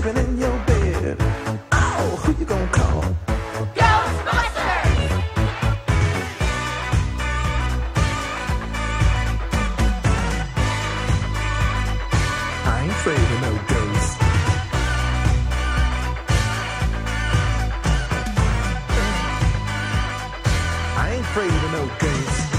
sleeping in your bed. Oh, who you gonna call? Ghostbusters! I ain't afraid of no ghosts. I ain't afraid of no ghosts.